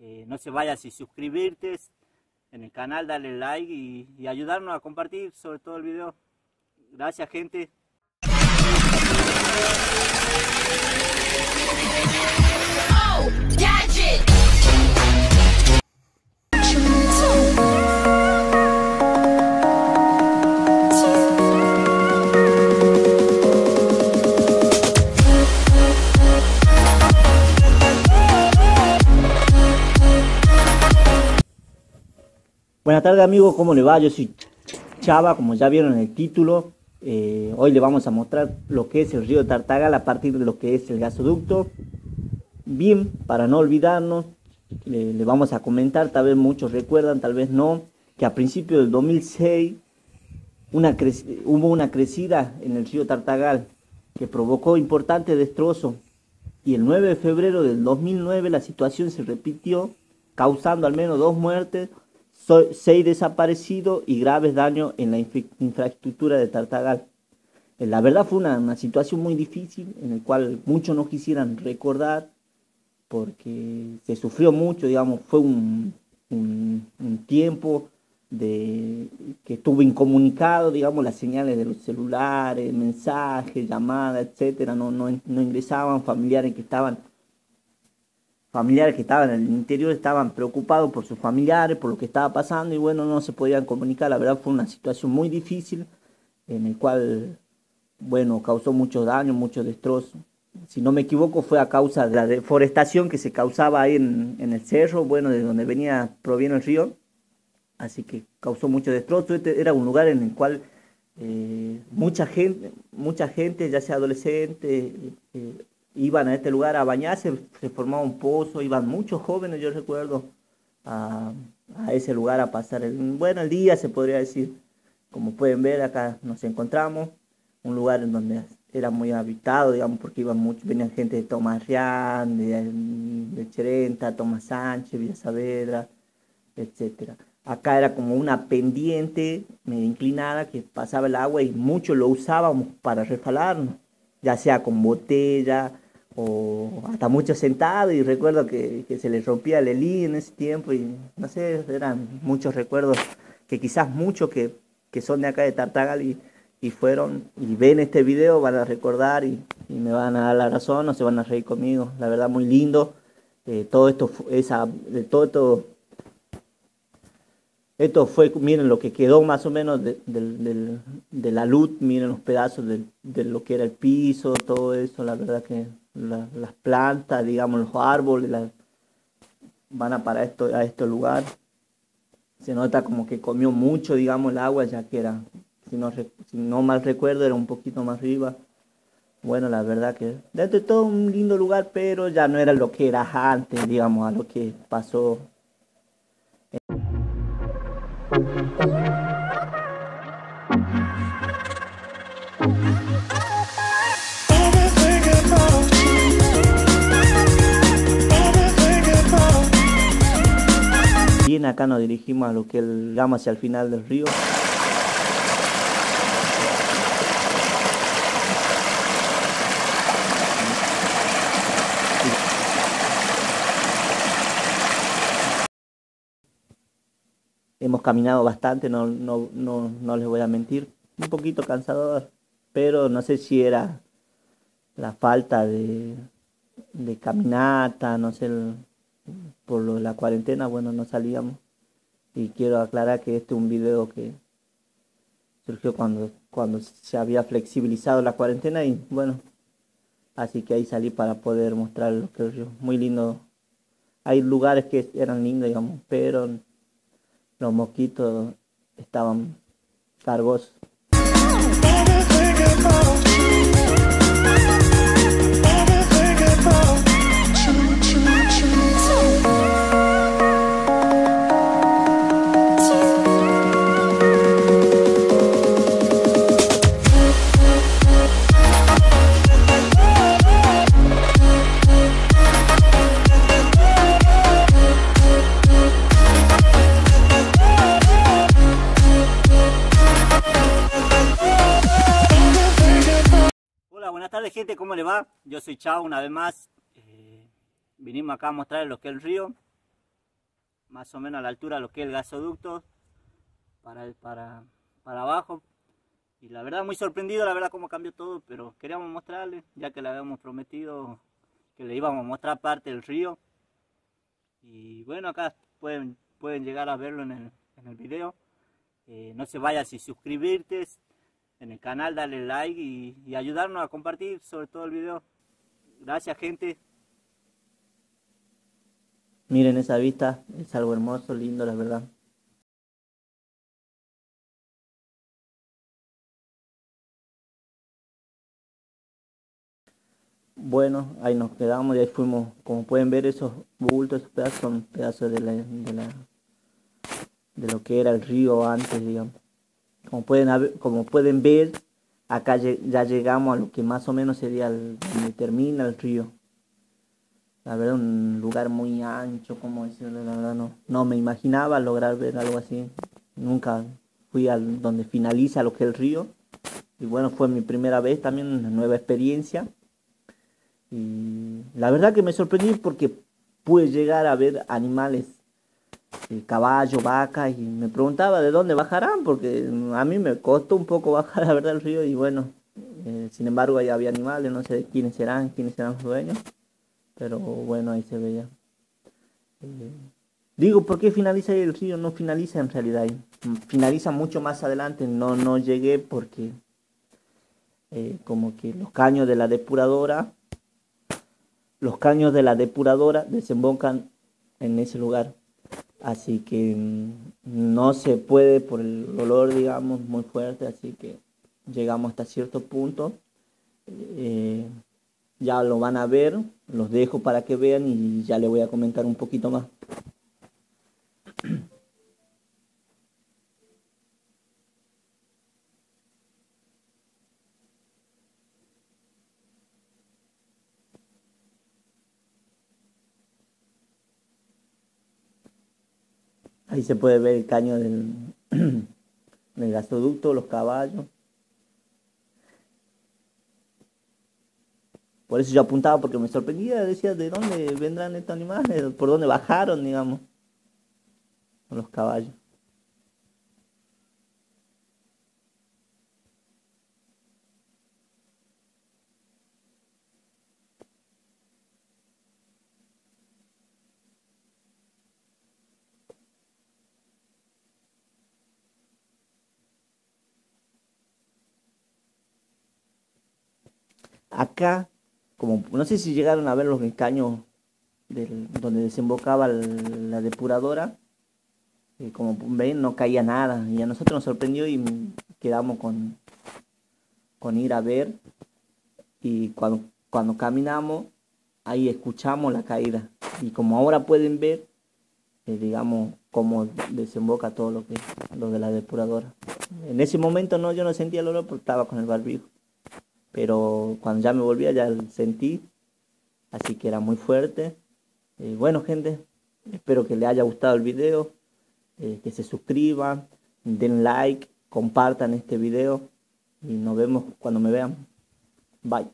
Eh, no se vaya sin suscribirte en el canal, darle like y, y ayudarnos a compartir sobre todo el video. Gracias gente. Oh, Buenas tardes amigos, ¿cómo le va? Yo soy Chava, como ya vieron en el título. Eh, hoy le vamos a mostrar lo que es el río Tartagal a partir de lo que es el gasoducto. Bien, para no olvidarnos, le, le vamos a comentar, tal vez muchos recuerdan, tal vez no, que a principios del 2006 una hubo una crecida en el río Tartagal que provocó importantes destrozos y el 9 de febrero del 2009 la situación se repitió causando al menos dos muertes, seis desaparecidos y graves daños en la infra- infraestructura de Tartagal. Eh, La verdad fue una, una situación muy difícil en la cual muchos no quisieran recordar porque se sufrió mucho, digamos, fue un, un- un tiempo de que estuvo incomunicado, digamos, las señales de los celulares, mensajes, llamadas, etcétera, no, no, no ingresaban, familiares que estaban familiares que estaban en el interior estaban preocupados por sus familiares, por lo que estaba pasando y bueno, no se podían comunicar. La verdad fue una situación muy difícil en el cual, bueno, causó mucho daño, mucho destrozo. Si no me equivoco, fue a causa de la deforestación que se causaba ahí en, en el cerro, bueno, de donde venía, proviene el río. Así que causó mucho destrozo. Este era un lugar en el cual eh, mucha gente, mucha gente, ya sea adolescente, eh, iban a este lugar a bañarse, se formaba un pozo, iban muchos jóvenes, yo recuerdo, a, ese lugar a pasar el, bueno, el día se podría decir. Como pueden ver, acá nos encontramos, un lugar en donde era muy habitado, digamos, porque iban venían gente de Tomás Rián, de, de Cherenta, Tomás Sánchez, Villa Saavedra, etcétera. Acá era como una pendiente medio inclinada que pasaba el agua y muchos lo usábamos para refalarnos, ya sea con botella o hasta muchos sentados y recuerdo que, que se les rompía el elí en ese tiempo y no sé, eran muchos recuerdos que quizás muchos que, que son de acá de Tartagal y, y fueron y ven este video van a recordar y, y me van a dar la razón o se van a reír conmigo, la verdad muy lindo, eh, todo esto, esa, de todo esto esto fue, miren lo que quedó más o menos de, del- de la luz, miren los pedazos de, lo que era el piso, todo eso, la verdad que la- las plantas, digamos los árboles, van a para esto, a este lugar. Se nota como que comió mucho, digamos, el agua, ya que era, si no, si no mal recuerdo, era un poquito más arriba. Bueno, la verdad que dentro de todo un lindo lugar, pero ya no era lo que era antes, digamos, a lo que pasó acá nos dirigimos a lo que el gama hacia el final del río. Hemos caminado bastante, no, no, no, no les voy a mentir. Un poquito cansador, pero no sé si era la falta de, de caminata, no sé, por lo de la cuarentena, bueno, no salíamos. Y quiero aclarar que este es un video que surgió cuando, cuando se había flexibilizado la cuarentena y bueno, así que ahí salí para poder mostrar lo que río. Muy lindo. Hay lugares que eran lindos, digamos, pero los mosquitos estaban cargosos. Gente, ¿cómo le va? Yo soy Chao una vez más. Eh, vinimos acá a mostrarles lo que es el río. más o menos a la altura de lo que es el gasoducto, para, para, para abajo. Y la verdad muy sorprendido, la verdad cómo cambió todo, pero queríamos mostrarle, ya que le habíamos prometido que le íbamos a mostrar parte del río. Y bueno, acá pueden, pueden llegar a verlo en el, en el video. Eh, no se vaya sin suscribirte en el canal, darle like y, ayudarnos a compartir sobre todo el video. Gracias gente. Miren esa vista, es algo hermoso, lindo la verdad. Bueno, ahí nos quedamos y ahí fuimos, como pueden ver esos bultos, esos pedazos son pedazos de la, de la de lo que era el río antes, digamos. Como pueden, como pueden ver, acá ya llegamos a lo que más o menos sería el, donde termina el río. La verdad, un lugar muy ancho, como decirlo, la verdad no, no me imaginaba lograr ver algo así. Nunca fui al donde finaliza lo que es el río. Y bueno, fue mi primera vez también, una nueva experiencia. Y la verdad que me sorprendí porque pude llegar a ver animales, caballo, vaca, y me preguntaba de dónde bajarán, porque a mí me costó un poco bajar, la verdad, el río, y bueno, eh, sin embargo ahí había animales, no sé quiénes serán, quiénes serán los dueños, pero bueno, ahí se veía. Eh, digo, ¿por qué finaliza ahí el río? No finaliza en realidad finaliza mucho más adelante, no, no llegué porque eh, como que los caños de la depuradora los caños de la depuradora desembocan en ese lugar. Así que mm, no se puede por el olor, digamos, muy fuerte. Así que llegamos hasta cierto punto. Eh, ya lo van a ver. Los dejo para que vean y ya les voy a comentar un poquito más. Ahí se puede ver el caño del, del gasoducto, los caballos. Por eso yo apuntaba porque me sorprendía, decía de dónde vendrán estos animales, por dónde bajaron, digamos, los caballos. Acá, como no sé si llegaron a ver los caños del, donde desembocaba la depuradora, eh, como ven no caía nada y a nosotros nos sorprendió y quedamos con, con ir a ver y cuando, cuando caminamos ahí escuchamos la caída y como ahora pueden ver eh, digamos cómo desemboca todo lo que lo de la depuradora. En ese momento no yo no sentía el olor porque estaba con el barbijo pero cuando ya me volvía ya sentí, así que era muy fuerte. Eh, bueno gente, espero que les haya gustado el video, eh, que se suscriban, den like, compartan este video y nos vemos cuando me vean. Bye.